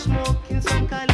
smoking some Cali